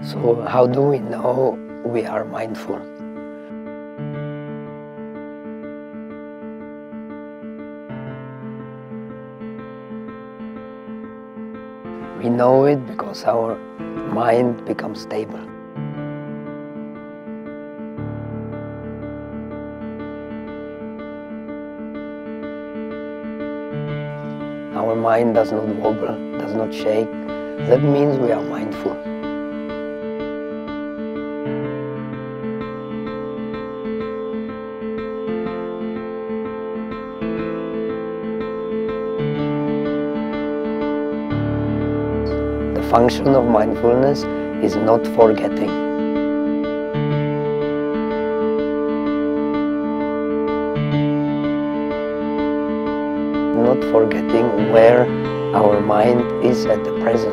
So, how do we know we are mindful? We know it because our mind becomes stable. Our mind does not wobble, does not shake. That means we are mindful. The function of mindfulness is not forgetting. Not forgetting where our mind is at the present.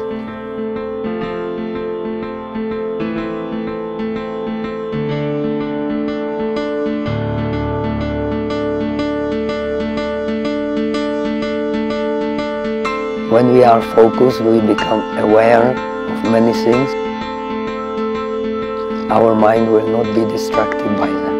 When we are focused, we become aware of many things. Our mind will not be distracted by them.